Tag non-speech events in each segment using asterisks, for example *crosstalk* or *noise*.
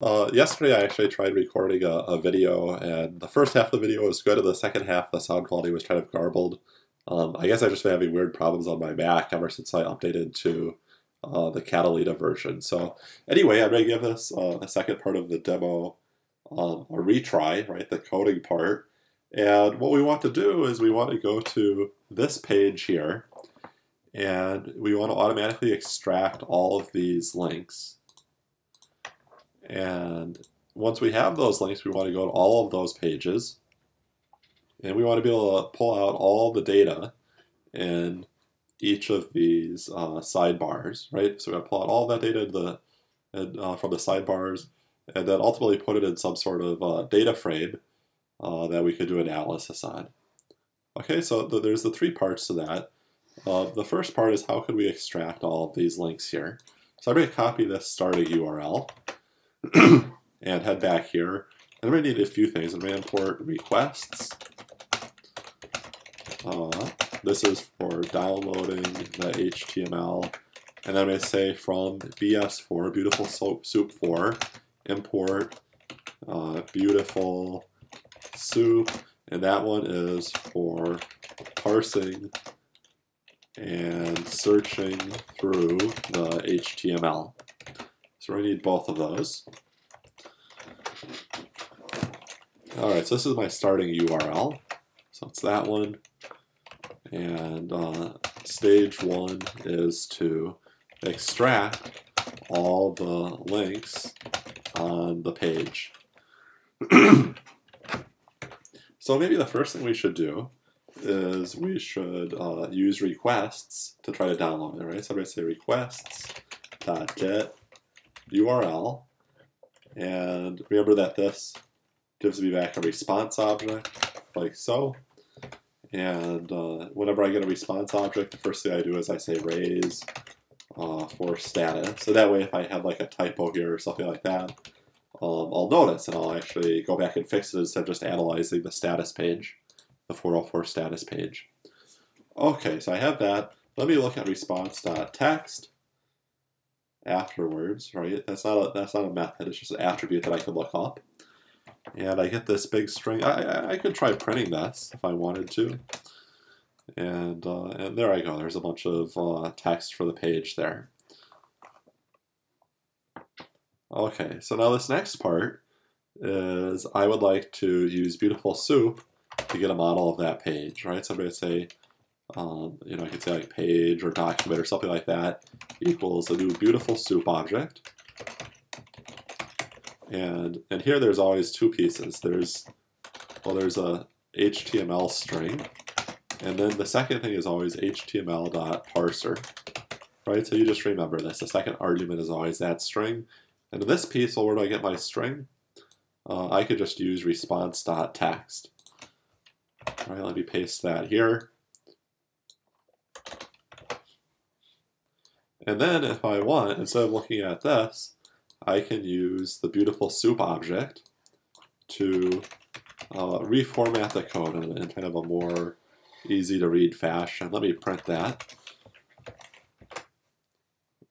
Uh, yesterday I actually tried recording a, a, video, and the first half of the video was good, and the second half the sound quality was kind of garbled. Um, I guess I've just been having weird problems on my Mac ever since I updated to uh, the Catalina version. So anyway, I'm going to give this uh, the second part of the demo um, a retry, right, the coding part. And what we want to do is we want to go to this page here, and we want to automatically extract all of these links. And once we have those links, we want to go to all of those pages. And we want to be able to pull out all the data in each of these uh, sidebars, right? So we're going to pull out all that data the, and, uh, from the sidebars and then ultimately put it in some sort of uh, data frame uh, that we could do analysis on. Okay, so th there's the three parts to that. Uh, the first part is how can we extract all of these links here. So I'm going to copy this starting URL *clears throat* and head back here. And I'm going to need a few things. I'm going to import requests. Uh, this is for downloading the HTML. And I'm going to say from BS4, Beautiful Soup 4, import uh, Beautiful Soup. And that one is for parsing and searching through the HTML. So we need both of those. All right, so this is my starting URL. So it's that one. And uh, stage one is to extract all the links on the page. *clears throat* so maybe the first thing we should do is we should uh, use requests to try to download it, right? So I'm going to say requests dot get URL, and remember that this gives me back a response object, like so. And uh, whenever I get a response object, the first thing I do is I say raise uh, for status. So that way, if I have like a typo here or something like that, um, I'll notice and I'll actually go back and fix it instead of just analyzing the status page, the 404 status page. Okay, so I have that. Let me look at response.text afterwards, right? That's not a, that's not a method, it's just an attribute that I can look up. And I get this big string. I, I could try printing this if I wanted to. And, uh, and there I go. There's a bunch of uh, text for the page there. Okay, so now this next part is I would like to use Beautiful Soup to get a model of that page, right? So I'm going to say um, you know, I could say like page or document or something like that equals a new beautiful soup object. And, and here there's always two pieces. There's, well, there's a HTML string, and then the second thing is always HTML.parser, right? So you just remember this. The second argument is always that string. And in this piece, well, where do I get my string? Uh, I could just use response.text. All right, let me paste that here. And then if I want, instead of looking at this, I can use the beautiful soup object to uh, reformat the code in, in kind of a more easy to read fashion. Let me print that.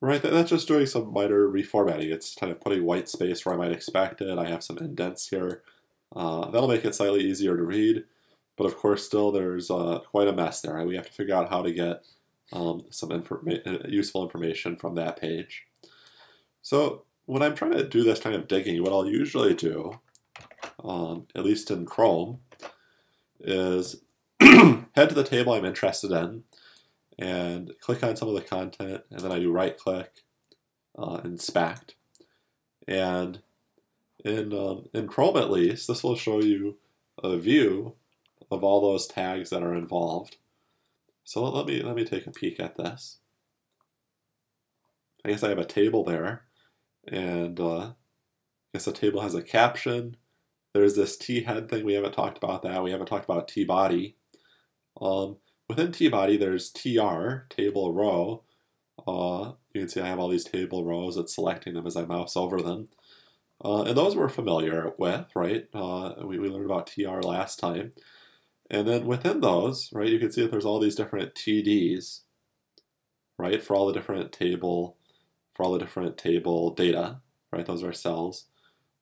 Right, that's just doing some minor reformatting. It's kind of putting white space where I might expect it. I have some indents here. Uh, that'll make it slightly easier to read, but of course still there's uh, quite a mess there. Right? We have to figure out how to get um, some informa uh, useful information from that page. So when I'm trying to do this kind of digging, what I'll usually do, um, at least in Chrome, is *clears throat* head to the table I'm interested in and click on some of the content, and then I do right click, uh, inspect. And in, um, in Chrome at least, this will show you a view of all those tags that are involved. So let me let me take a peek at this. I guess I have a table there, and uh, I guess the table has a caption. There's this T head thing. We haven't talked about that. We haven't talked about T body. Um, within T body, there's TR table row. Uh, you can see I have all these table rows. It's selecting them as I mouse over them. Uh, and those we're familiar with, right? Uh, we, we learned about TR last time. And then within those, right, you can see that there's all these different TDs, right, for all the different table, for all the different table data, right, those are cells.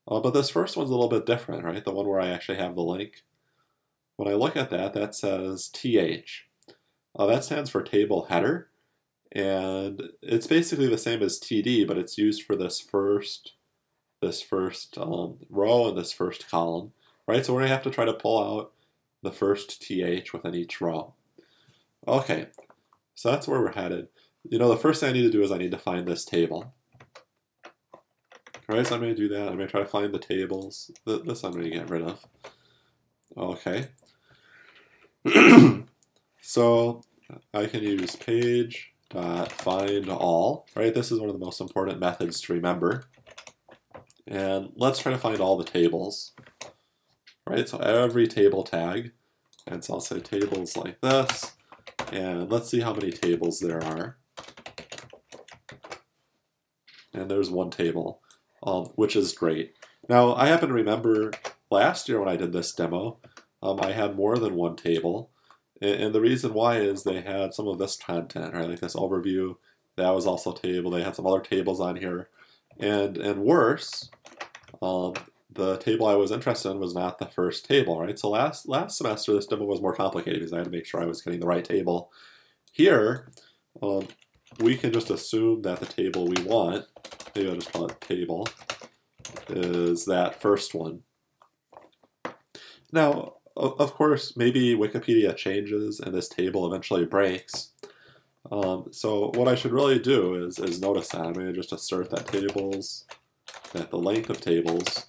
Uh, but this first one's a little bit different, right? The one where I actually have the link. When I look at that, that says TH. Uh, that stands for table header, and it's basically the same as TD, but it's used for this first this first um, row and this first column, right? So we're to have to try to pull out the first TH within each row. Okay, so that's where we're headed. You know, the first thing I need to do is I need to find this table. All right, so I'm going to do that. I'm going to try to find the tables. This I'm going to get rid of. Okay. *clears throat* so I can use page dot find all. Right, this is one of the most important methods to remember. And let's try to find all the tables. Right, so every table tag. And so I'll say tables like this. And let's see how many tables there are. And there's one table, um, which is great. Now, I happen to remember last year when I did this demo, um, I had more than one table. And, and, the reason why is they had some of this content, right? Like this overview, that was also a table. They had some other tables on here. And, and worse, um, the table I was interested in was not the first table, right? So last last semester, this demo was more complicated because I had to make sure I was getting the right table. Here, um, we can just assume that the table we want, maybe I'll just call it table, is that first one. Now, of course, maybe Wikipedia changes and this table eventually breaks. Um, so what I should really do is, is notice that. I'm going to just assert that tables, that the length of tables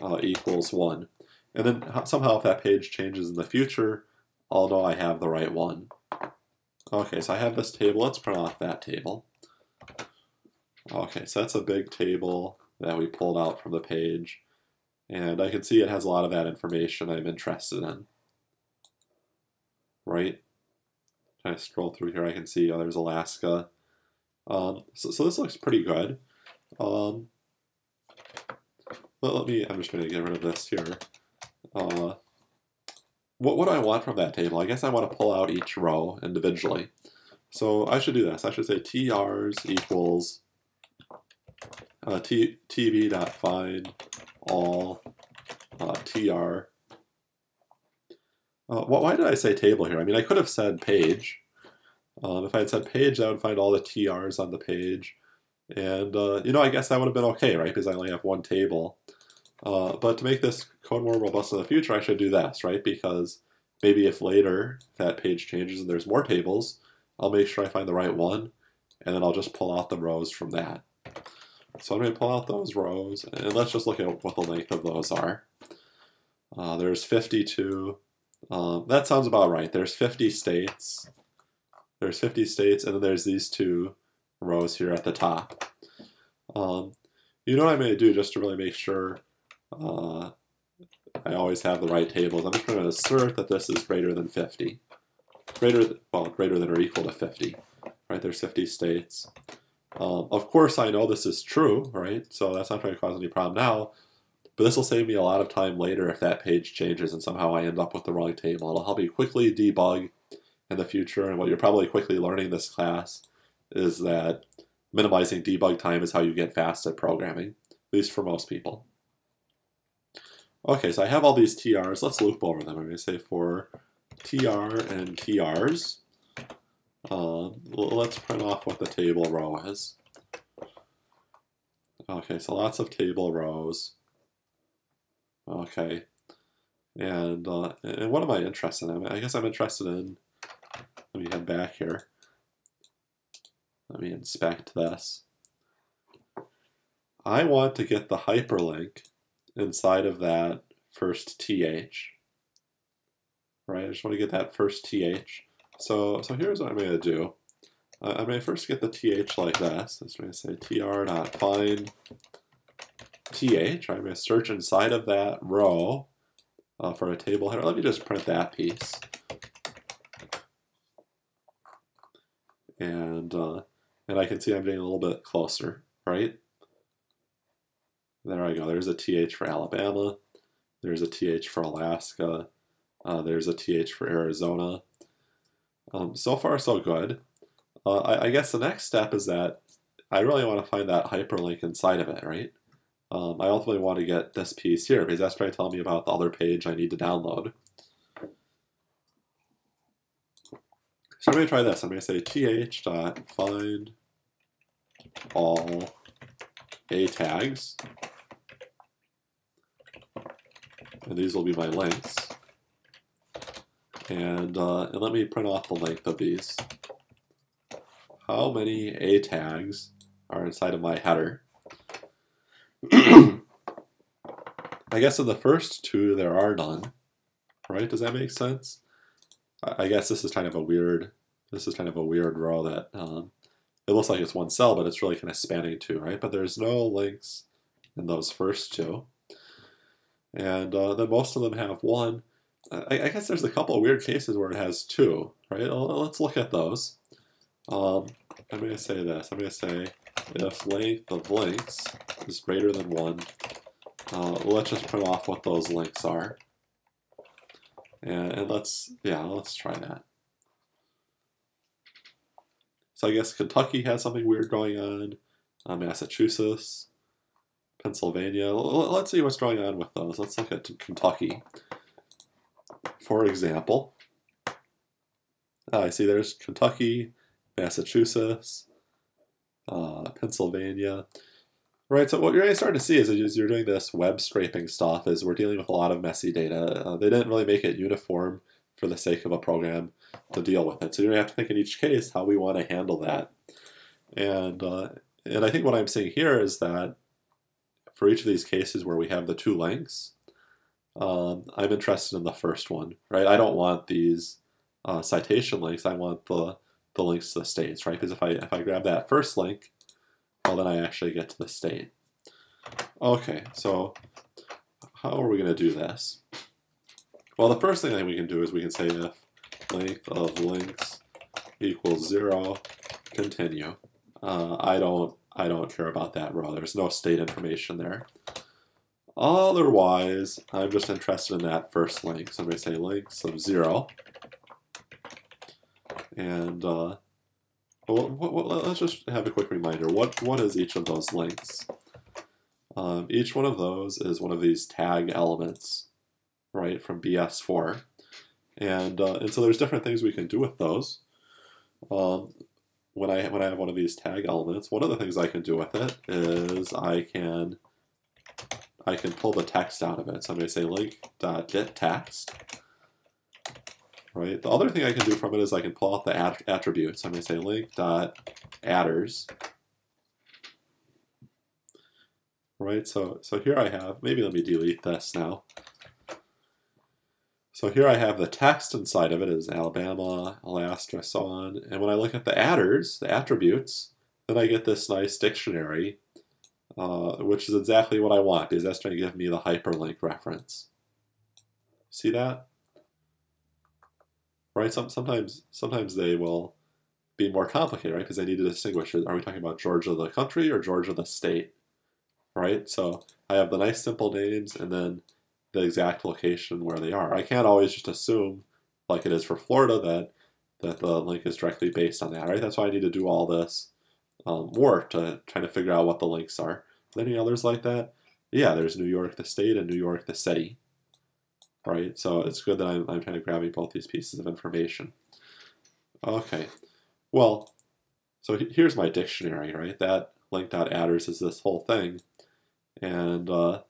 uh, equals 1. And then somehow if that page changes in the future, I'll know I have the right one. Okay, so I have this table. Let's print off that table. Okay, so that's a big table that we pulled out from the page. And I can see it has a lot of that information I'm interested in. Right? Kind of scroll through here, I can see oh, there's Alaska. Um, so, so this looks pretty good. Um, let, let me, I'm just going to get rid of this here. Uh, what, what do I want from that table? I guess I want to pull out each row individually. So I should do this. I should say TRs equals uh, t, tb.find all uh, tr. Uh, why did I say table here? I mean, I could have said page. Um, if I had said page, I would find all the TRs on the page. And, uh, you know, I guess that would have been okay, right? Because I only have one table. Uh, but to make this code more robust in the future, I should do this, right? Because maybe if later that page changes and there's more tables, I'll make sure I find the right one, and then I'll just pull out the rows from that. So I'm going to pull out those rows, and let's just look at what the length of those are. Uh, there's 52. Um, that sounds about right. There's 50 states. There's 50 states, and then there's these two rows here at the top. Um, you know what I'm going to do just to really make sure uh, I always have the right tables. I'm just going to assert that this is greater than 50. Greater, well, greater than or equal to 50. Right, there's 50 states. Um, of course, I know this is true, right? So that's not going to cause any problem now. But this will save me a lot of time later if that page changes and somehow I end up with the wrong table. It'll help me quickly debug in the future. And what you're probably quickly learning this class is that minimizing debug time is how you get fast at programming, at least for most people. Okay, so I have all these TRs. Let's loop over them. I'm going to say for TR and TRs. Um, let's print off what the table row is. Okay, so lots of table rows. Okay, and uh, and what am I interested in? I guess I'm interested in. Let me head back here. Let me inspect this. I want to get the hyperlink inside of that first th. Right, I just want to get that first th. So, so here's what I'm going to do. Uh, I'm going to first get the th like this. I'm going to say tr.find th. I'm going to search inside of that row uh, for a table header. Let me just print that piece. And, uh, and I can see I'm getting a little bit closer, right? There I go. There's a TH for Alabama. There's a TH for Alaska. Uh, there's a TH for Arizona. Um, so far, so good. Uh, I, I, guess the next step is that I really want to find that hyperlink inside of it, right? Um, I ultimately want to get this piece here because that's trying to tell me about the other page I need to download. So I'm going to try this. I'm going to say th dot find all a tags, and these will be my lengths. And, uh, and let me print off the length of these. How many a tags are inside of my header? *clears throat* I guess in the first two there are none, right? Does that make sense? I guess this is kind of a weird, this is kind of a weird row that um, it looks like it's one cell, but it's really kind of spanning two, right? But there's no links in those first two. And uh, then most of them have one. I, I, guess there's a couple of weird cases where it has two, right? Let's look at those. Um, I'm going to say this. I'm going to say if length of links is greater than 1, uh, let's just print off what those links are. And, and let's, yeah, let's try that. So I guess Kentucky has something weird going on, uh, Massachusetts, Pennsylvania. L let's see what's going on with those. Let's look at Kentucky. For example, uh, I see there's Kentucky, Massachusetts, uh, Pennsylvania. Right, so what you're going to see is you're doing this web scraping stuff is we're dealing with a lot of messy data. Uh, they didn't really make it uniform for the sake of a program to deal with it. So you're going to have to think in each case how we want to handle that. And, uh, and I think what I'm saying here is that for each of these cases where we have the two links, um, I'm interested in the first one, right? I don't want these uh, citation links. I want the the links to the states, right? Because if I if I grab that first link, well then I actually get to the state. Okay, so how are we going to do this? Well, the first thing that we can do is we can say if length of links equals zero, continue. Uh, I don't I don't care about that row. There's no state information there. Otherwise, I'm just interested in that first link. So I'm going to say links of zero. And uh, well, let's just have a quick reminder. What What is each of those links? Um, each one of those is one of these tag elements, right, from BS4. And, uh, and so there's different things we can do with those. Um, when I when I have one of these tag elements, one of the things I can do with it is I can I can pull the text out of it. So I'm going to say link.get text right? The other thing I can do from it is I can pull out the att attributes. I'm going to say link dot adders, right? So so here I have. Maybe let me delete this now. So here I have the text inside of it is Alabama, Alaska, so on. And when I look at the adders, the attributes, then I get this nice dictionary, uh, which is exactly what I want because that's trying to give me the hyperlink reference. See that? right? Some, sometimes sometimes they will be more complicated, right? Because they need to distinguish: are we talking about Georgia the country or Georgia the state, right? So I have the nice simple names and then the exact location where they are. I can't always just assume, like it is for Florida, that that the link is directly based on that, right? That's why I need to do all this um, work to try to figure out what the links are. Any others like that? Yeah, there's New York the state and New York the city right? So it's good that I'm, I'm kind of grabbing both these pieces of information. Okay, well, so here's my dictionary, right? That link.adders is this whole thing. And uh,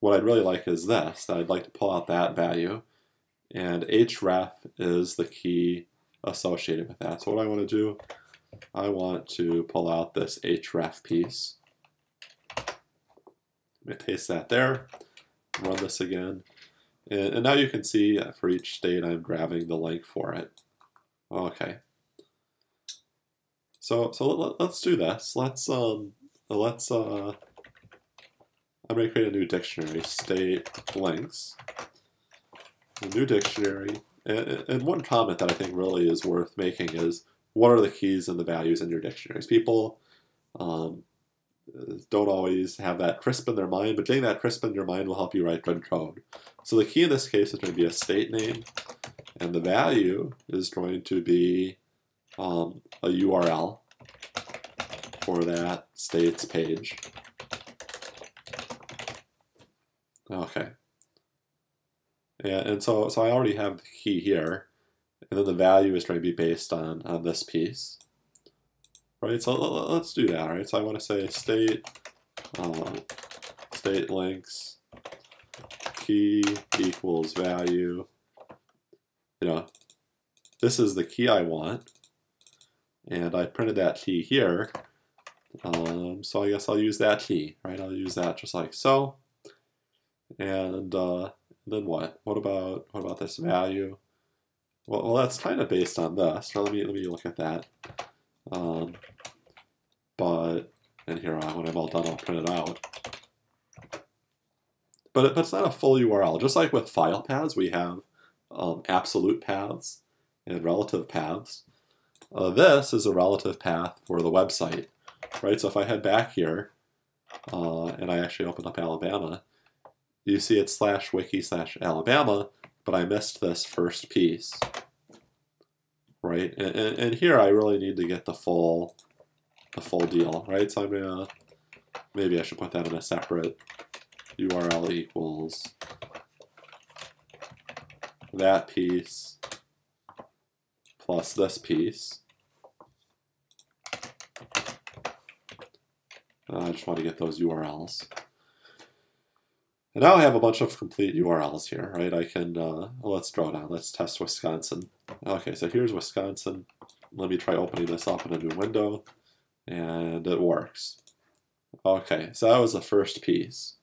what I'd really like is this, that I'd like to pull out that value. And href is the key associated with that. So what I want to do, I want to pull out this href piece. Let me paste that there, run this again. And, and now you can see for each state I'm grabbing the link for it. Okay. So so let, us do this. Let's um let's uh I'm gonna create a new dictionary, state links. A new dictionary. And, and one comment that I think really is worth making is what are the keys and the values in your dictionaries? People um, don't always have that crisp in their mind, but getting that crisp in your mind will help you write good code. So the key in this case is going to be a state name, and the value is going to be um, a URL for that states page. Okay. And, and so, so I already have the key here, and then the value is going to be based on, on this piece. Right, so let's do that, right? So I want to say state, uh, state links, key equals value. You know, this is the key I want, and I printed that key here. Um, so I guess I'll use that key, right? I'll use that just like so. And uh, then what? What about what about this value? Well, well that's kind of based on this. So let me let me look at that. Um, but and here uh, when I'm all done, I'll print it out. But, it, but it's not a full URL. Just like with file paths, we have um, absolute paths and relative paths. Uh, this is a relative path for the website, right? So if I head back here, uh, and I actually open up Alabama, you see it's slash wiki slash Alabama, but I missed this first piece, right? And, and, and, here I really need to get the full, the full deal, right? So I'm gonna, maybe I should put that in a separate URL equals that piece plus this piece. I just want to get those URLs. And now I have a bunch of complete URLs here, right? I can, uh, let's draw down. Let's test Wisconsin. Okay, so here's Wisconsin. Let me try opening this up in a new window. And it works. Okay, so that was the first piece.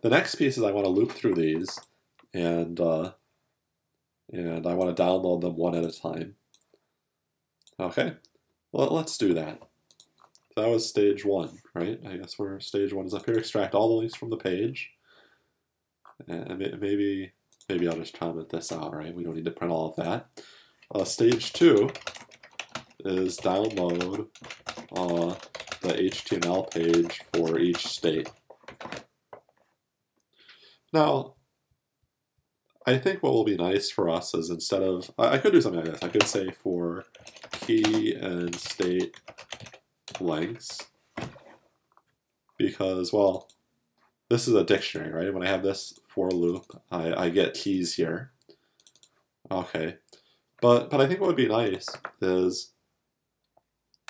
The next piece is I want to loop through these, and uh, and I want to download them one at a time. Okay, well, let's do that that was stage one, right? I guess where stage one is up here. Extract all the links from the page. And maybe maybe I'll just comment this out, right? We don't need to print all of that. Uh, stage two is download uh, the HTML page for each state. Now, I think what will be nice for us is instead of, I could do something like this. I could say for key and state lengths because, well, this is a dictionary, right? When I have this for loop, I, I get keys here. Okay, but but I think what would be nice is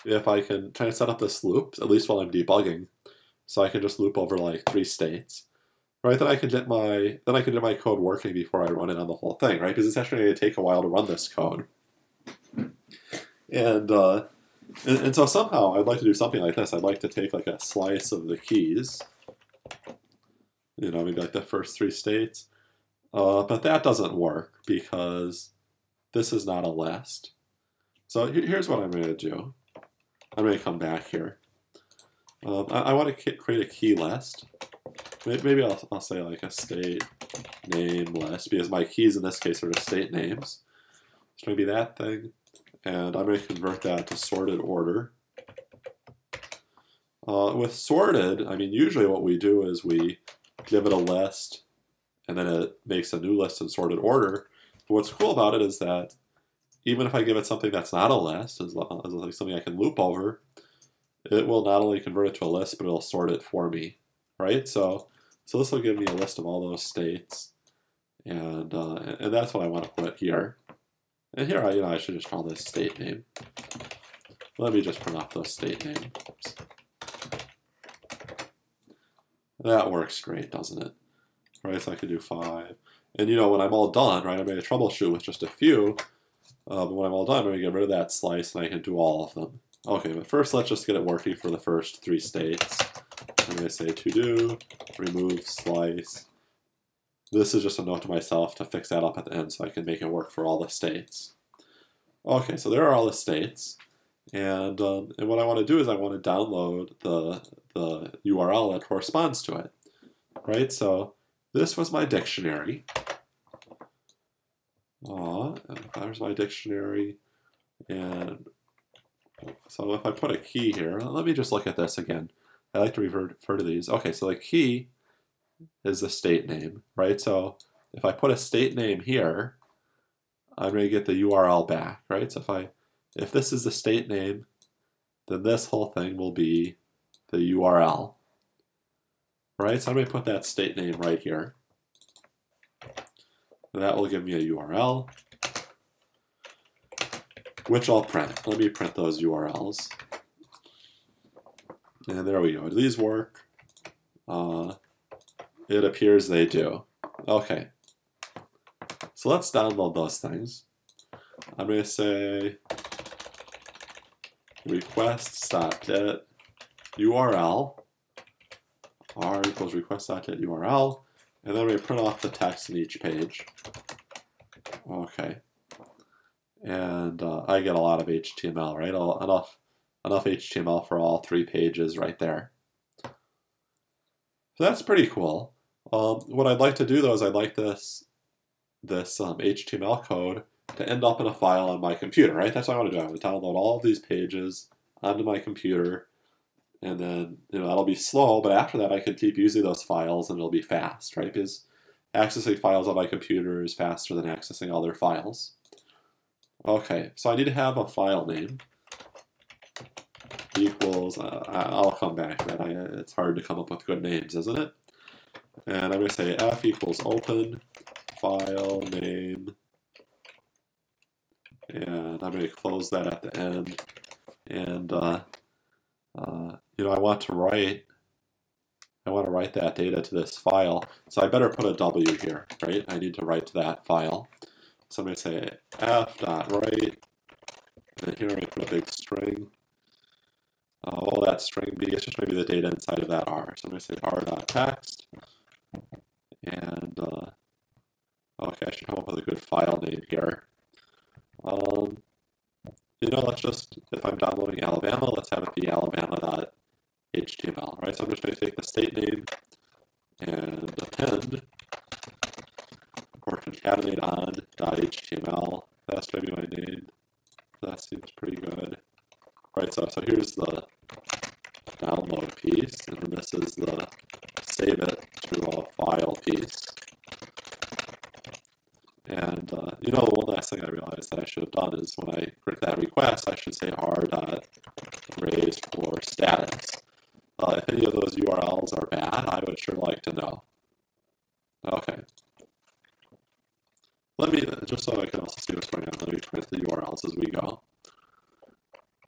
if I can try to set up this loop, at least while I'm debugging, so I can just loop over like three states, right? Then I can get my then I can get my code working before I run it on the whole thing, right? Because it's actually going to take a while to run this code. And uh, and, and, so somehow I'd like to do something like this. I'd like to take like a slice of the keys, you know, maybe like the first three states. Uh, but that doesn't work because this is not a list. So here's what I'm going to do. I'm going to come back here. Um, I, I, want to create a key list. Maybe I'll, I'll say like a state name list because my keys in this case are just state names. So maybe that thing and I'm going to convert that to sorted order. Uh, with sorted, I mean, usually what we do is we give it a list, and then it makes a new list in sorted order. But what's cool about it is that even if I give it something that's not a list, as, as like something I can loop over, it will not only convert it to a list, but it'll sort it for me, right? So, so this will give me a list of all those states, and uh, and that's what I want to put here. And here, I, you know, I should just call this state name. Let me just print off those state names. That works great, doesn't it? Right, so I could do five. And you know, when I'm all done, right, going to troubleshoot with just a few. Uh, but when I'm all done, I'm going to get rid of that slice and I can do all of them. Okay, but first let's just get it working for the first three states. I'm going to say to do, remove slice, this is just a note to myself to fix that up at the end so I can make it work for all the states. Okay, so there are all the states. And, um, and what I want to do is I want to download the, the URL that corresponds to it. Right, so this was my dictionary. Uh, there's my dictionary. And so if I put a key here, let me just look at this again. I like to refer, refer to these. Okay, so the key is the state name, right? So if I put a state name here, I'm going to get the URL back, right? So if I if this is the state name, then this whole thing will be the URL. Right, so I'm going to put that state name right here. That will give me a URL, which I'll print. Let me print those URLs. And there we go. Do these work? Uh, it appears they do. Okay. So let's download those things. I'm going to say requests.get URL r equals request.get URL, and then we print off the text in each page. Okay. And uh, I get a lot of HTML, right? Enough, enough HTML for all three pages right there. So that's pretty cool. Um, what I'd like to do though is I'd like this this um, HTML code to end up in a file on my computer, right? That's what I want to do. I want to download all of these pages onto my computer, and then you know that'll be slow, but after that I can keep using those files and it'll be fast, right? Because accessing files on my computer is faster than accessing other files. Okay, so I need to have a file name equals, uh, I'll come back. I, it's hard to come up with good names, isn't it? And I'm going to say f equals open file name and I'm going to close that at the end. And uh, uh, you know, I want to write, I want to write that data to this file. So I better put a W here, right? I need to write to that file. So I'm going to say f dot write, and here I put a big string. Uh, will that string be? It's just maybe the data inside of that R. So I'm going to say r dot text, and uh, okay, I should come up with a good file name here. Um, you know, let's just, if I'm downloading Alabama, let's have it be alabama.html, right? So I'm just going to take the state name and append or concatenate on .html. That's going to be my name. That seems pretty good. Right, so, so here's the download piece, and this is the save it to a file piece. And uh, you know, one last thing I realized that I should have done is when I create that request, I should say r dot raise for status. Uh, if any of those URLs are bad, I would sure like to know. Okay. Let me, just so I can also see what's going on, let me print the URLs as we go.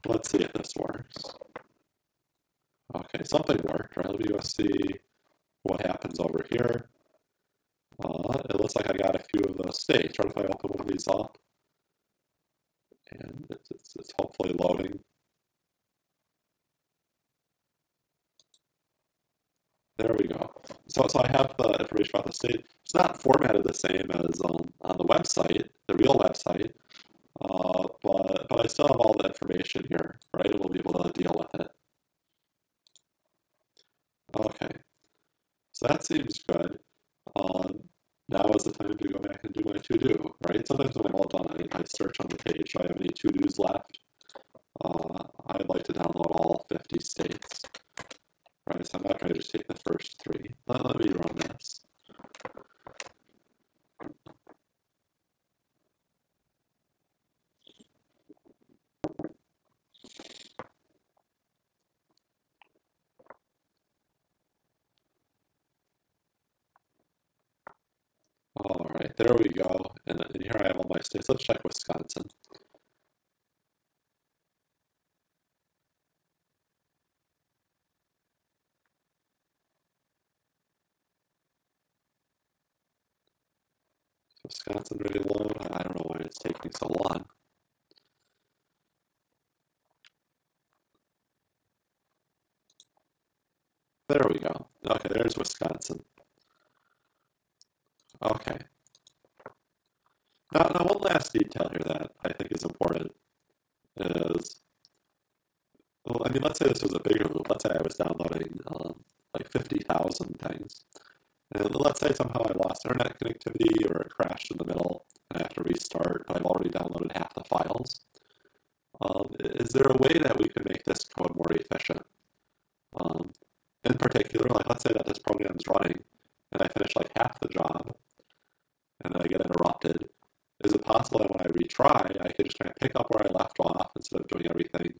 Let's see if this works. Okay, something worked, right? Let me go see what happens over here. Uh, it looks like I got a few of those states. Right if I open one of these up, and it's, it's, it's hopefully loading. There we go. So, so I have the information about the state. It's not formatted the same as um, on the website, uh, but, but I still have all the information here, right? We'll be able to deal with it. Okay, so that seems good. Um, now is the time to go back and do my to-do, right? Sometimes when I'm all done, I, I search on the page, do I have any to-dos left? Uh, I'd like to download all 50 states, right? So I'm not going to just take the first three. Let, let me run this. All right, there we go. And, here I have all my states. Let's check. Wisconsin ready to load? I don't know why it's taking so long. There we go. Okay, there's Wisconsin. Okay. Now, now, one last detail here that I think is important is, well, I mean, let's say this was a bigger loop. Let's say I was downloading um, like 50,000 things. And let's say somehow I lost internet connectivity or it crashed in the middle and I have to restart, but I've already downloaded half the files. Um, is there a way that we can make this code more efficient? Um, in particular, like let's say that this program is running and I finish like half the job and then I get interrupted. is it possible when I could just kind of pick up where I left off instead of doing everything,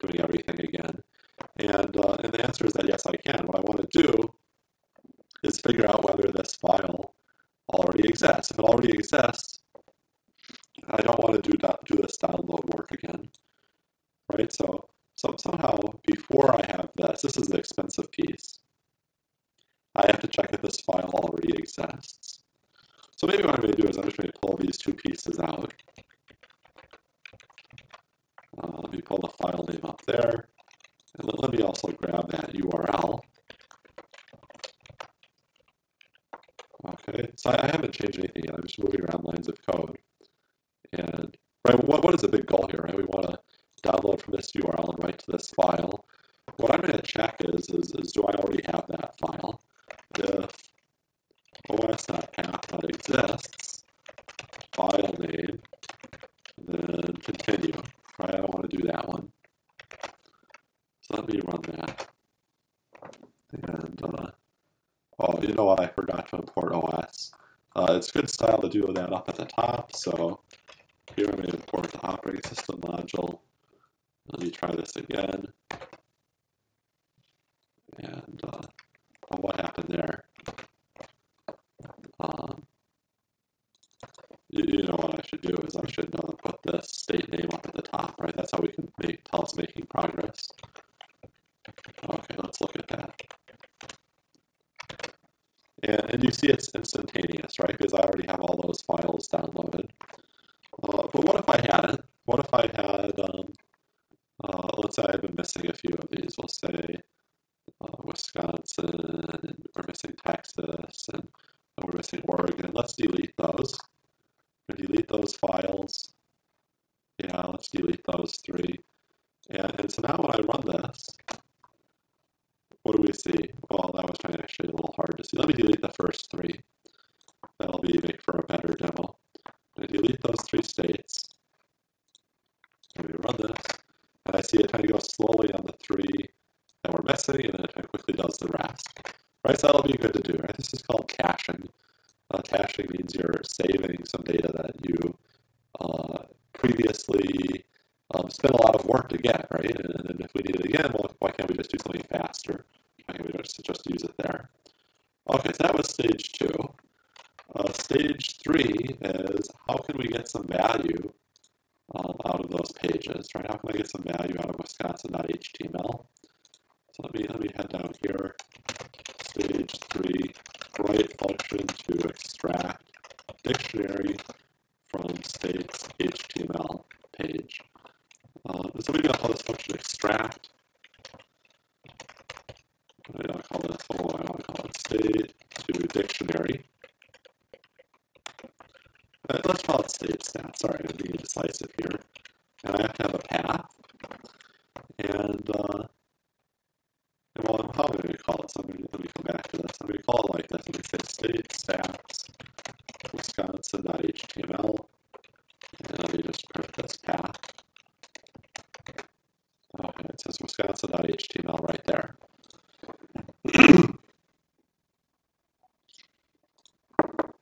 doing everything again? And, uh, and the answer is that yes, I can. What I want to do is figure out whether this file already exists. If it already exists, I don't want to do, that do this download work again, right? So, so somehow before I have this, this is the expensive piece, I have to check if this file already exists. So maybe what I'm going to do is I'm just going to pull these two pieces out. Uh, let me pull the file name up there. And let, let me also grab that URL. Okay, changed anything yet. I'm just moving around lines of code. And right, what, what is the big goal here, right? We want to download from this URL and write to this file. What I'm going to check is, is, is do I already have that file? If os.path.exists, file name, and then continue, right? I don't want to do that one. So let me run that. And, uh, oh, you know what? I forgot to import OS. Uh, it's good style to do that up at the top, so here I'm going to import the operating system module. Let me try this again. And uh, oh, what happened there? Um, you, you, know what I should do is I should uh, put the state name up at the top, right? That's how we can make, tell it's making progress. Okay, let's look at that. And, and you see it's instantaneous, right? Because I already have all those files downloaded. Uh, but what if I hadn't? What if I had, um, uh, let's say I've been missing a few of these. We'll say uh, Wisconsin, and we're missing Texas, and we're missing Oregon. Let's delete those. delete those files. Yeah, let's delete those three. And, and so now when I run this, what do we see? Well, that was trying to actually a little hard to see. Let me delete the first three. That'll be make for a better demo. I delete those three states. Let me run this. And I see it kind of go slowly on the three that we're missing, and then it kind of quickly does the rest. Right, so that'll be good to do, right? This is called caching. Uh, caching means you're saving some data that you uh, previously um, spent a lot of work to get, right? And, and, if we need it again, well, why can't we just do something faster? Why can't we just, just use it there? Okay, so that was stage two. Uh, stage three is how can we get some value um, out of those pages, right? How can I get some value out of wisconsin.html? So let me, let me head down here stage three, write function to extract dictionary from state's HTML page. Uh, so maybe I'll call this function extract. What do I call this? Oh, I want to call it state to dictionary. Uh, let's call it state stat. Sorry, I'm being decisive here. And I have to have a path. And uh, well, how am I going to call it? So let me, let me come back to this. I'm going to call it like this. Let me say state stats wisconsin.html. And let me just print this path. Okay, it says wisconsin.html right there.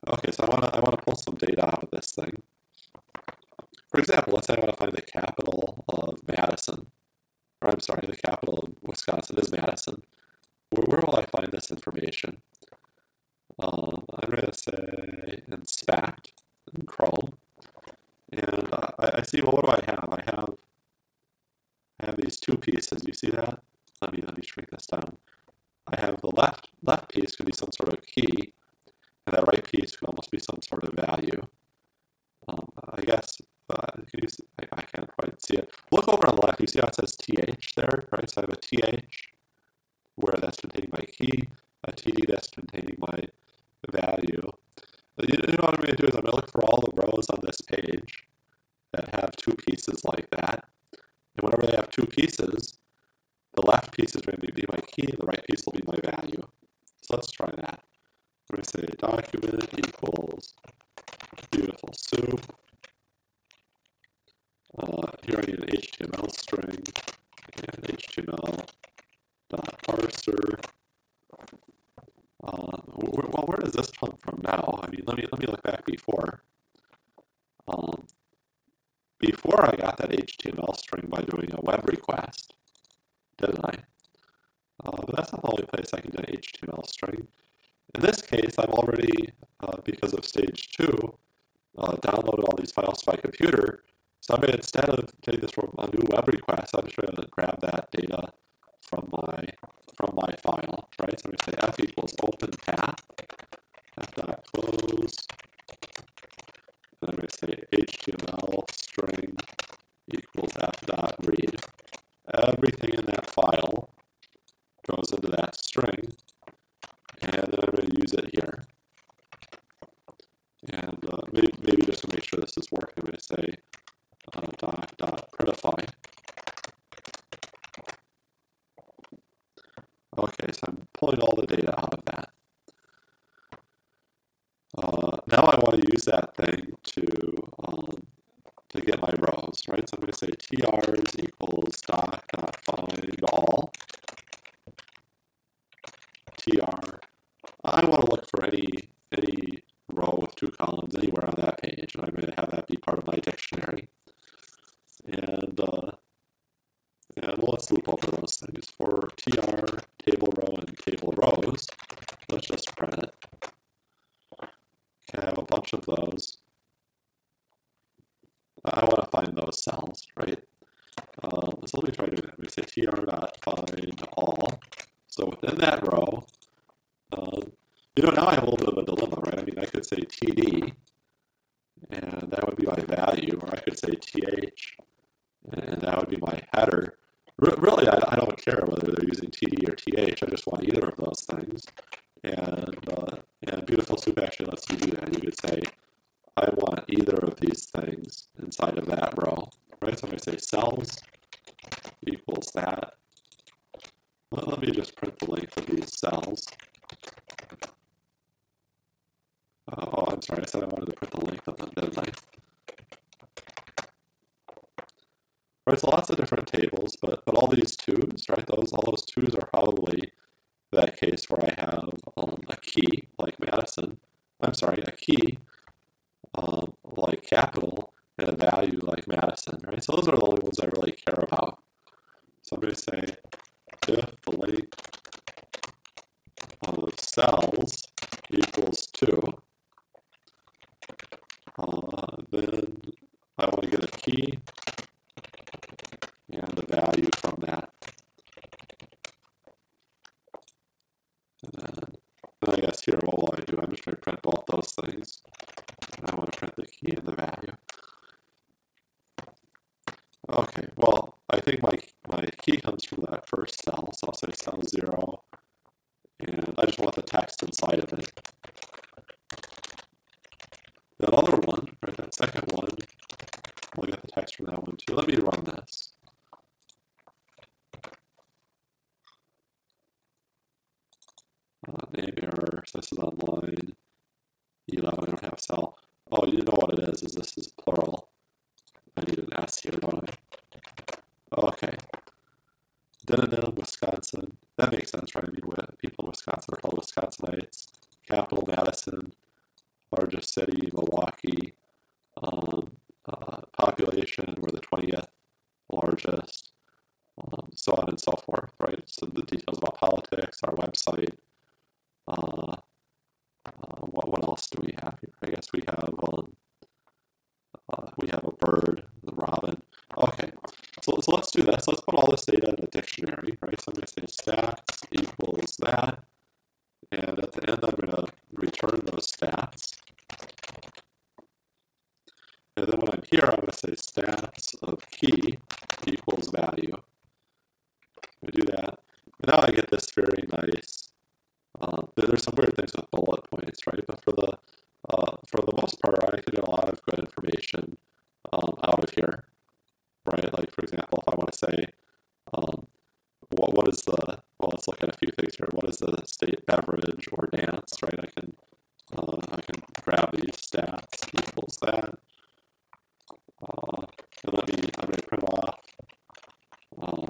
okay, so I want to I want to pull some data out of this thing. Example, let's say I want to find the capital of Madison or I'm sorry, the capital of Wisconsin is Madison. Where, where will I find this information? Um, I'm going to say inspect in Chrome. And I, I, see, well, what do I have? I have I have these two pieces. You see that? Let me let me shrink this down. I have the left left piece could be some sort of key, and that right piece could almost be some sort of value. Um, I guess uh, can you see, I, I, can't quite see it. Look over on the left. You see how it says TH there, right? So I have a TH where that's containing my key, a TD that's containing my value. You, you know what I'm going to do is I'm going to look for all the rows on this page that have two pieces like that. And whenever they have two pieces, the left piece is going to be my key, and the right piece will be my value. So let's try that. I'm going to say document equals beautiful soup uh, here I need an HTML string and HTML parser. Uh, well, where does this come from now? I mean, let me let me look back before. before I got that HTML string by doing a web request, didn't I? Uh, but that's not the only place I can get an HTML string. In this case, I've already, uh, because of stage two, uh, downloaded all these files to my computer. So I'm going to, instead of getting this from a new web request, I'm just going to grab that data from my from my file, right? So I'm going to say f equals open path, f dot close, and I'm going to say HTML string equals f dot read. Everything in that file goes into that string, and then I'm going to use it here. And uh, maybe, maybe just to make sure this is working, I'm going to say uh, dot dot prettify. Okay, so I'm pulling all the data out of that. Uh, now I want to use that thing to um, to get my rows, right? So I'm going to say trs equals dot dot find all tr. I want to look for any any row with two columns anywhere on that page, and I'm going to have that be part of my dictionary. And uh, and well, let's loop over those things. For tr, table row, and table rows, let's just print it. I have a bunch of those. I want to find those cells, right? Um, so let me try doing that. We say tr dot find all. So within that row, um, you know, now I have a little bit of a dilemma, right? I mean, I could say td, and that would be my value, or I could say th, and that would be my header. R really, I, I, don't care whether they're using td or th. I just want either of those things. And uh, and Beautiful Soup actually lets you do that. You could say, I want either of these things inside of that row, right? So I'm going to say cells equals that. Well, let me just print the length of these cells. Uh, oh, I'm sorry, I said I wanted to print the length of them, didn't I? Right, so lots of different tables, but all these twos, right? Those all those twos are probably that case where I have um, a key like Madison. I'm sorry, a key um, like capital and a value like Madison, right? So those are the only ones I really care about. So I'm going to say if the length of cells equals 2, uh, then I want to get a key and a value from that. And then, then I guess here, what will I do? I'm just going to print both those things. I want to print the key and the value. Okay, well, I think my, my key comes from that first cell, so I'll say cell 0, and I just want the text inside of it. That other one, right, that second one, I'll get the that. Let me run this. Uh, name error, this is on line 11, I don't have cell. Oh, you know what it is, is this is plural. I need an S here, don't I? Okay. Demonym, Wisconsin. That makes sense, right? I mean, people in Wisconsin are called Wisconsinites. Capital, Madison. Largest city, Milwaukee. Um, population, we're the 20th largest. Um, so on and so forth, right? So the details about politics, our website. Uh, uh, what, what else do we have here? I guess we have um, uh, we have a bird, the robin. Okay, so, so let's do this. Let's put all this data in a dictionary, right? So I'm going to say stats equals that. And at the end, I'm going to return those stats. And then when I'm here, I'm going to say stats of key equals value. We do that. And now I get this very nice uh, there's some weird things with bullet points, right? But for the uh, for the most part, I can get a lot of good information um, out of here, right? Like for example, if I want to say, um, what what is the well, let's look at a few things here. What is the state beverage or dance, right? I can uh, I can grab these stats equals that, uh, and let me I'm going to print off. Um,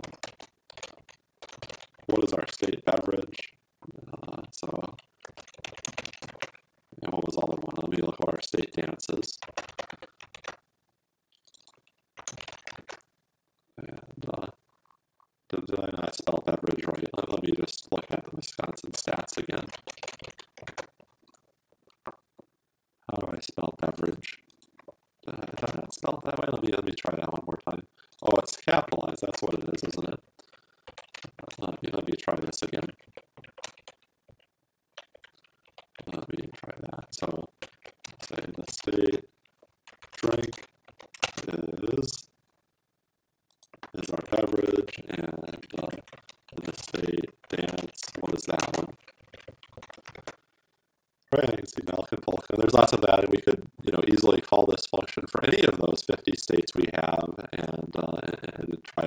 what is our state beverage? Uh, so, and what was the other one? Let me look at our state dances. Wisconsin stats again. How do I spell beverage? Uh, did I not spell it that way? Let me try that one more time. Oh, it's capitalized. That's what it is, isn't it? Let me let me try this again. Let me try that. So, say the state drink is is our beverage, and uh, the state dance. What is that one? Right, I can see milk polka. There's lots of that, and we could, you know, easily call this function for any of those 50 states we have, and, uh, and try